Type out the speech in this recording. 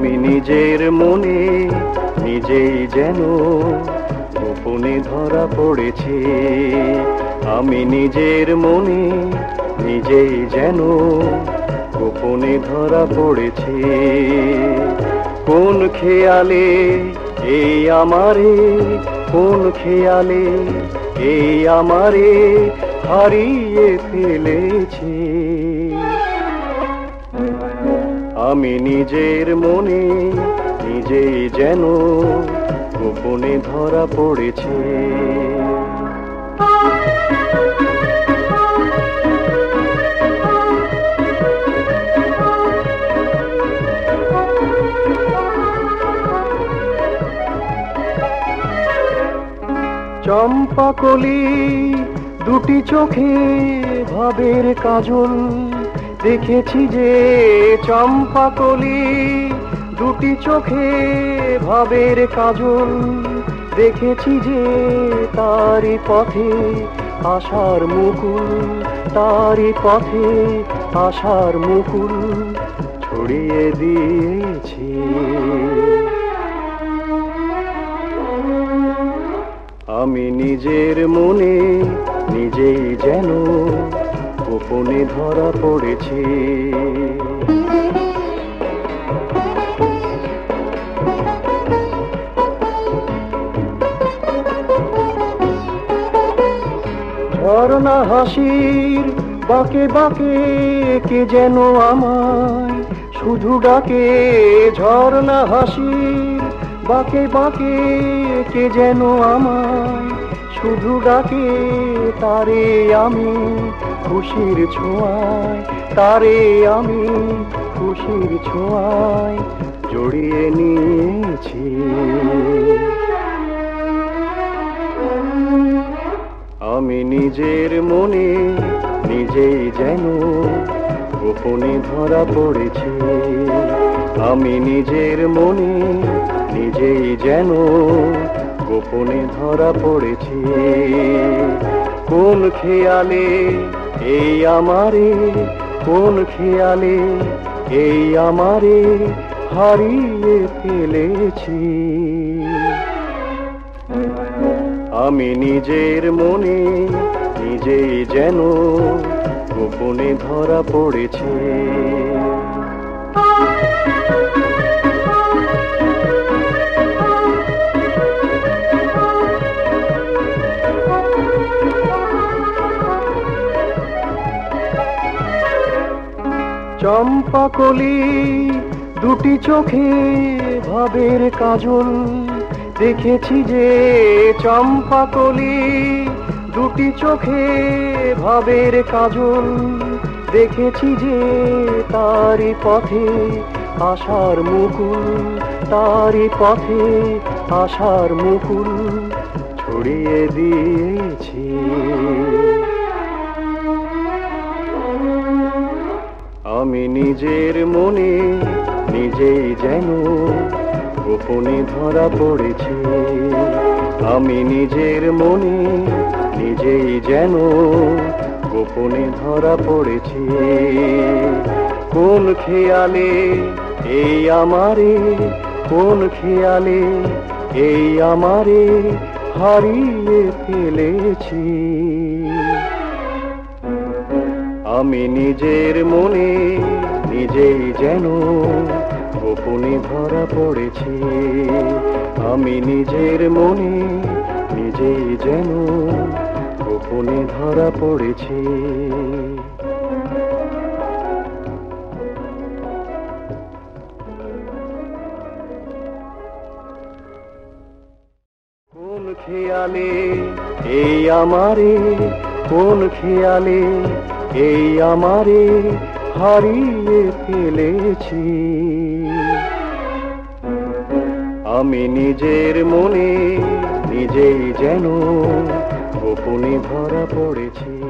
নিজের মনে নিজেই যেন গোপনে ধরা পড়েছি। আমি নিজের মনে নিজেই যেন গোপনে ধরা পড়েছি। কোন খেয়ালে এই আমারে, কোন খেয়ালে এই আমারে হারিয়ে ফেলেছি। আমি নিজের মনে নিজেই যেন গোপনে ধরা পড়েছে। চম্পা কলি দুটি চোখে ভাবের কাজল। দেখেছি যে চম্পা কলি দুটি চোখে ভাবের কাজল। দেখেছি যে তারি পথে আশার মুকুল তারি পথে আশার মুকুল ছড়িয়ে দিয়েছি। আমি নিজের মনে নিজেই যেন গোপনে ধরা পড়েছে। ঝর্ণা হাসির বাকে বাকে কে যেন আমায় শুধু ডাকে। ঝর্ণা হাসির বাকে বাকে কে যেন আমায় শুধু ডাকে, তারে আমি খুশির ছোঁয়ায়, তারে আমি খুশির ছোঁয়ায় জড়িয়ে নিয়েছি। আমি নিজের মনে নিজেই যেন গোপনে ধরা পড়েছি। আমি নিজের মনে নিজেই যেন গোপনে ধরা পড়েছি। কোন খেয়ালে এই আমারে, কোন খেয়ালে এই আমারে হারিয়ে ফেলেছি। আমি নিজের মনে নিজেই যেন গোপনে ধরা পড়েছে। চম্পা কলি দুটি চোখে ভাবের কাজল। দেখেছি যে চম্পা কলি দুটি চোখে ভাবের কাজল। দেখেছি যে তারি পথে আশার মুকুল তারি পথে আশার মুকুল ছড়িয়ে দিয়েছি। নিজের মনে নিজেই যেন গোপনে ধরা পড়েছি। আমি নিজের মনে নিজেই যেন গোপনে ধরা পড়েছি। কোন খেয়ালে এই আমারে, কোন খেয়ালে এই আমারে হারিয়ে ফেলেছি। আমি নিজের মনে নিজেই যেন গোপনে ধরা পড়েছি। আমি নিজের মনে নিজেই যেন গোপনে ধরা পড়েছি। কোন খেয়ালে এই আমারে, কোন খেয়ালে এই আমারে হারিয়ে ফেলেছি। আমি নিজের মনে নিজেই যেন গোপনে ভরা পড়েছি।